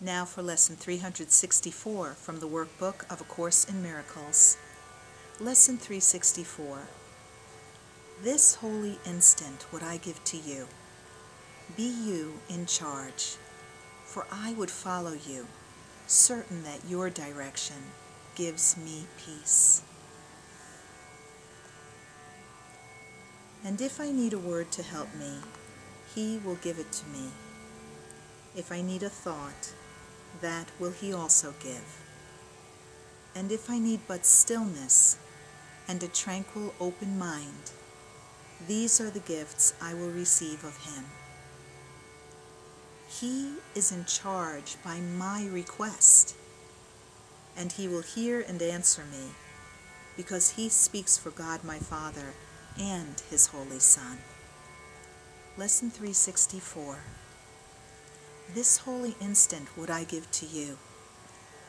Now for Lesson 364 from the Workbook of A Course in Miracles. Lesson 364 This holy instant would I give to you. Be you in charge, for I would follow you, certain that your direction gives me peace. And if I need a word to help me, He will give it to me. If I need a thought, that will He also give. And if I need but stillness and a tranquil open mind, these are the gifts I will receive of Him. He is in charge by my request, and He will hear and answer me, because He speaks for God my Father and His Holy Son. Lesson 364 This holy instant would I give to you.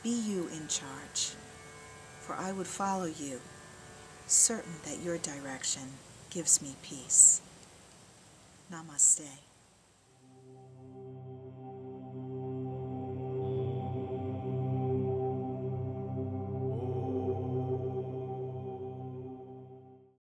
Be you in charge, for I would follow you, certain that your direction gives me peace. Namaste.